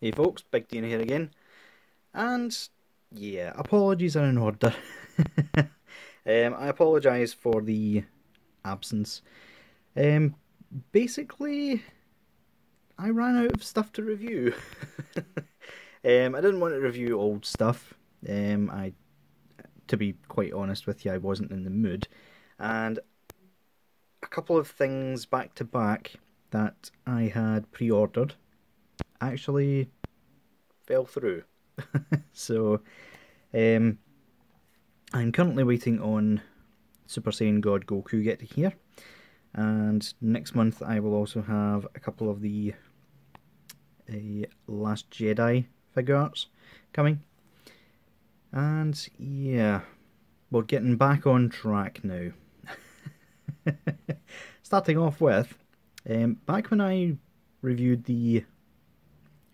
Hey folks, Big Deano here again. And yeah, apologies are in order. um, I apologise for the absence. Um, basically, I ran out of stuff to review. um, I didn't want to review old stuff. Um, I, to be quite honest with you, I wasn't in the mood. And a couple of things back to back that I had pre-ordered actually fell through. so, um, I'm currently waiting on Super Saiyan God Goku get here, and next month I will also have a couple of the uh, Last Jedi Figuarts coming. And yeah, we're getting back on track now. Starting off with, um, back when I reviewed the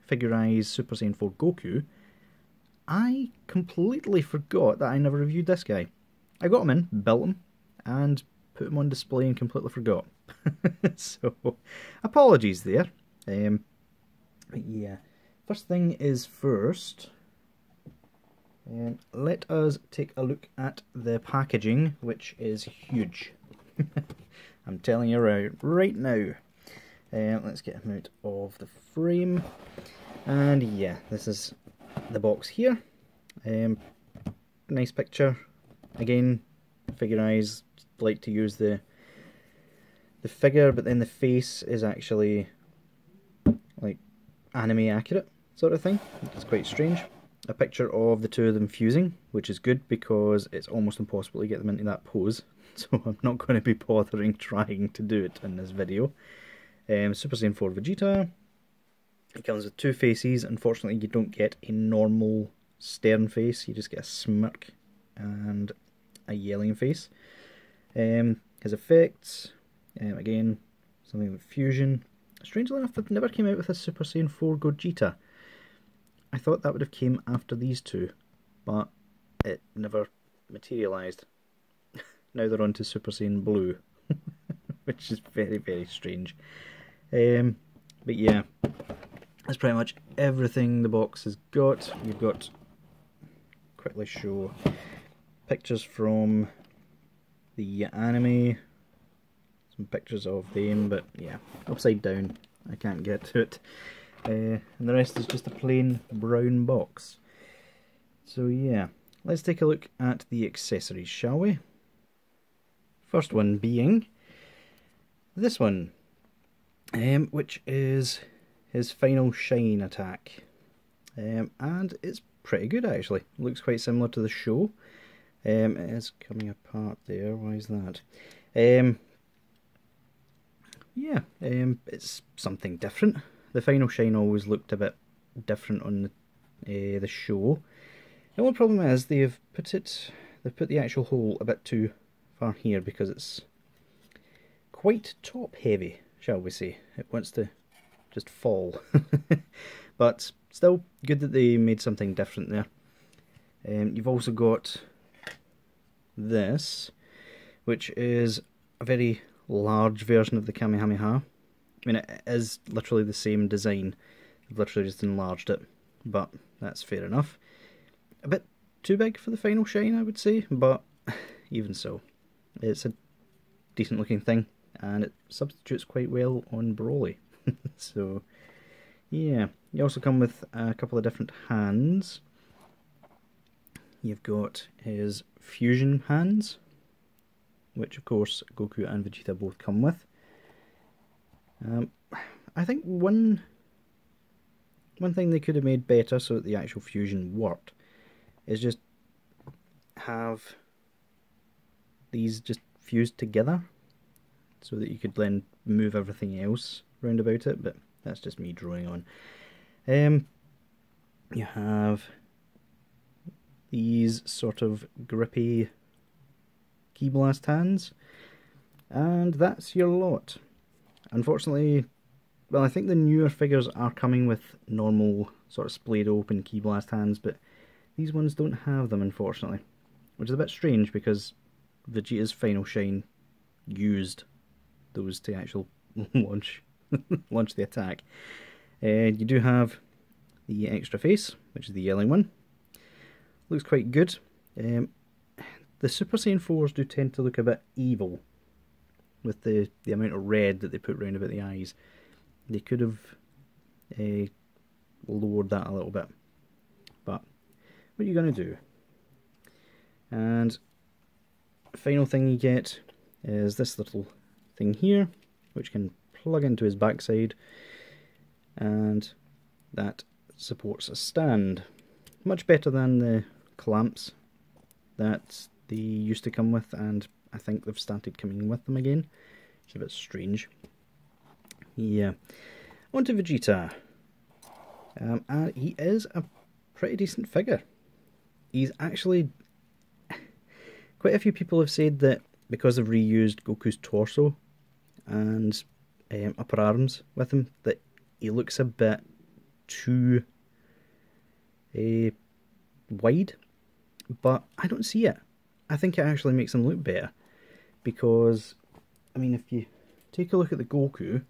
Figure-rise Super Saiyan 4 Goku, I completely forgot that I never reviewed this guy. I got him in, built him, and put him on display and completely forgot. so, apologies there. Um, yeah, first thing is first. Um, let us take a look at the packaging, which is huge. I'm telling you right, right now. Um, let's get him out of the frame. And yeah, this is the box here. Um, nice picture. Again, Figure-rise like to use the the figure, but then the face is actually like anime accurate sort of thing. It's quite strange. A picture of the two of them fusing, which is good because it's almost impossible to get them into that pose. So I'm not going to be bothering trying to do it in this video. Um, Super Saiyan 4 Vegeta, it comes with two faces. Unfortunately, you don't get a normal stern face. You just get a smirk and a yelling face. Um, his effects, um, again, something with fusion. Strangely enough, they've never came out with a Super Saiyan 4 Gogeta. I thought that would have came after these two, but it never materialised. now they're on to Super Saiyan Blue, which is very, very strange. Um, but yeah, that's pretty much everything the box has got. You've got, quickly show, pictures from the anime, some pictures of them, but yeah, upside down, I can't get to it. Uh, and the rest is just a plain brown box. So yeah, let's take a look at the accessories, shall we? First one being this one, um, which is his final shine attack. Um, and it's pretty good actually. Looks quite similar to the show. Um, it is coming apart there. Why is that? Um, yeah, um, it's something different. The final shine always looked a bit different on the uh, the show. The only problem is they've put it, they've put the actual hole a bit too far here because it's quite top heavy, shall we say. It wants to just fall. but still, good that they made something different there. Um, you've also got this, which is a very large version of the Kamehameha. I mean, it is literally the same design. They've literally just enlarged it, but that's fair enough. A bit too big for the final shine, I would say, but even so, it's a decent looking thing, and it substitutes quite well on Broly. so, yeah. You also come with a couple of different hands. You've got his fusion hands, which of course Goku and Vegeta both come with. Um, I think one one thing they could have made better so that the actual fusion worked is just have these just fused together so that you could then move everything else round about it, but that's just me drawing on. Um, you have these sort of grippy ki blast hands, and that's your lot. Unfortunately, well, I think the newer figures are coming with normal sort of splayed open ki blast hands, but these ones don't have them, unfortunately. Which is a bit strange because Vegeta's Final Shine used those to actual launch launch the attack. Uh, you do have the extra face, which is the yelling one. Looks quite good. Um, the Super Saiyan 4s do tend to look a bit evil with the, the amount of red that they put round about the eyes. They could have uh, lowered that a little bit. But what are you going to do? And final thing you get is this little thing here, which can plug into his backside, and that supports a stand. Much better than the clamps that they used to come with, and I think they've started coming with them again. It's a bit strange. Yeah. On to Vegeta. Um, and he is a pretty decent figure. He's actually... Quite a few people have said that because they've reused Goku's torso and um, upper arms with him, that he looks a bit too uh, wide. But I don't see it. I think it actually makes him look better. Because, I mean, if you take a look at the Goku,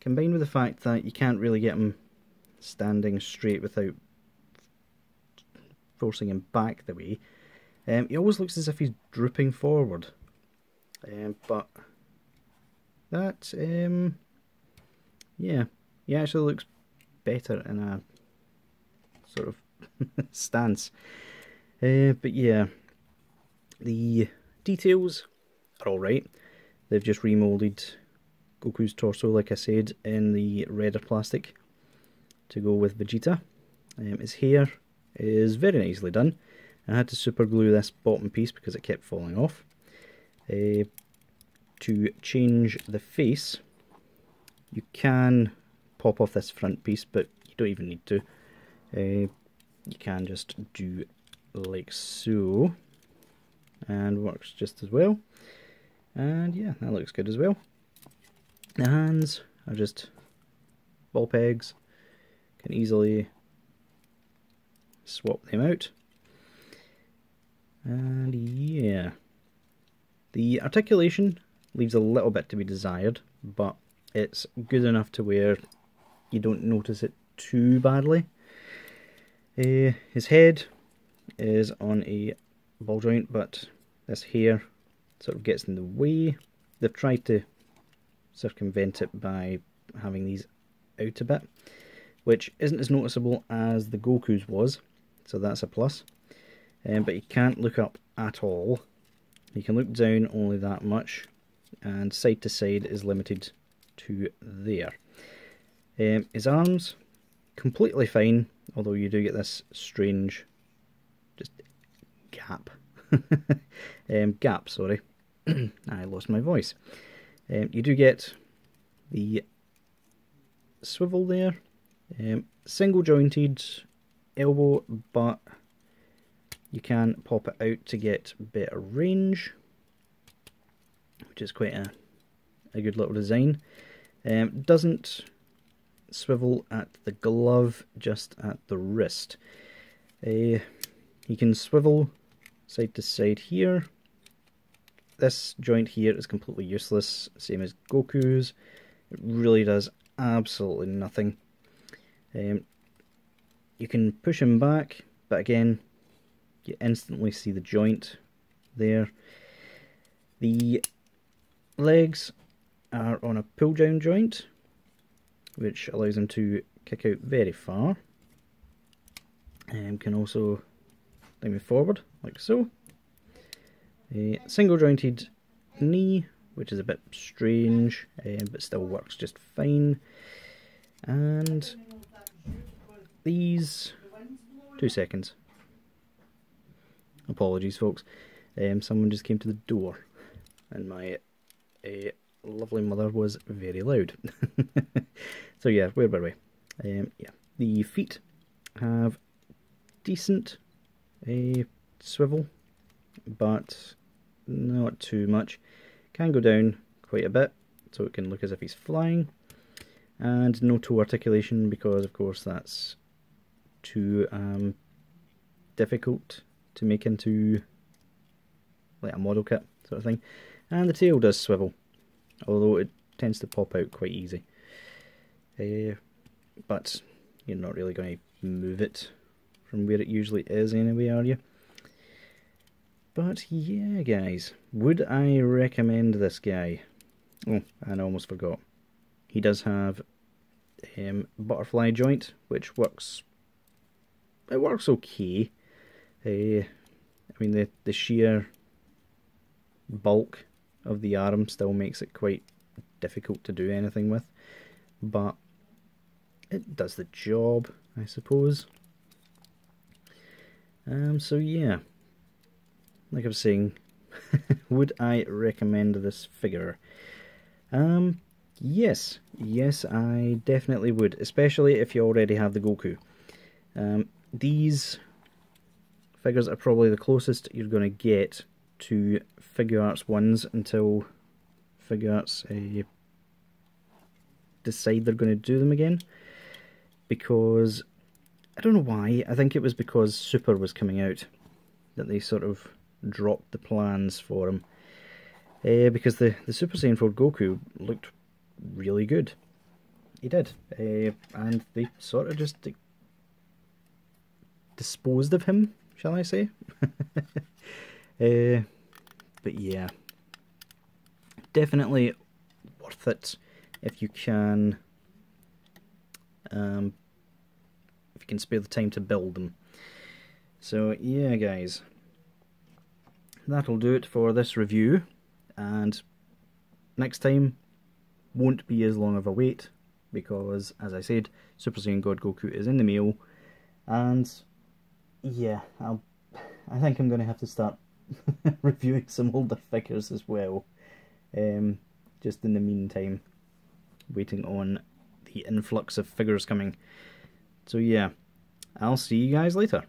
combined with the fact that you can't really get him standing straight without forcing him back the way, um, he always looks as if he's drooping forward. Um, but that, um, yeah, he actually looks better in a sort of stance. Uh, but yeah, the details are alright. They've just remolded Goku's torso, like I said, in the redder plastic to go with Vegeta. Um, his hair is very nicely done. I had to super glue this bottom piece because it kept falling off. Uh, to change the face, you can pop off this front piece, but you don't even need to. Uh, you can just do like so, and works just as well. And yeah, that looks good as well. The hands are just ball pegs, can easily swap them out. And yeah, the articulation leaves a little bit to be desired, but it's good enough to where you don't notice it too badly. Uh, his head is on a ball joint, but this hair sort of gets in the way. They've tried to circumvent it by having these out a bit, which isn't as noticeable as the Goku's was, so that's a plus. Um, but you can't look up at all. You can look down only that much, and side to side is limited to there. Um, his arms, completely fine, although you do get this strange just gap. um, gap, sorry. I lost my voice. Um, you do get the swivel there, um, single jointed elbow, but you can pop it out to get better range, which is quite a, a good little design. Um, doesn't swivel at the glove, just at the wrist. Uh, you can swivel side to side here. This joint here is completely useless, same as Goku's. It really does absolutely nothing. Um, you can push him back, but again, you instantly see the joint there. The legs are on a pull down joint, which allows them to kick out very far. And can also move forward, like so. A single jointed knee, which is a bit strange, uh, but still works just fine. And these, two seconds. Apologies, folks. Um, someone just came to the door, and my uh, lovely mother was very loud. so yeah, where were we? Um, yeah, the feet have decent a swivel, but not too much. Can go down quite a bit, so it can look as if he's flying. And no toe articulation, because of course that's too um, difficult to make into like a model kit sort of thing. And the tail does swivel, although it tends to pop out quite easy. Uh, but you're not really going to move it from where it usually is anyway, are you? But yeah, guys, would I recommend this guy? Oh, and I almost forgot. He does have um, butterfly joint, which works. It works okay. Uh, I mean, the the sheer bulk of the arm still makes it quite difficult to do anything with, but it does the job, I suppose. Um, so yeah, like I was saying, would I recommend this figure? Um, yes, yes, I definitely would, especially if you already have the Goku. Um, these figures are probably the closest you're going to get to Figuarts ones until Figuarts uh, decide they're going to do them again. Because, I don't know why, I think it was because Super was coming out that they sort of dropped the plans for him. Uh, because the, the Super Saiyan 4 Goku looked really good. He did. Uh, and they sort of just disposed of him, shall I say? uh, but yeah, definitely worth it if you can. Um, if you can spare the time to build them. So yeah, guys, that'll do it for this review. And next time won't be as long of a wait because, as I said, Super Saiyan God Goku is in the mail, and yeah, I'll, I think I'm going to have to start reviewing some older figures as well. Um, just in the meantime, waiting on the influx of figures coming. So yeah, I'll see you guys later.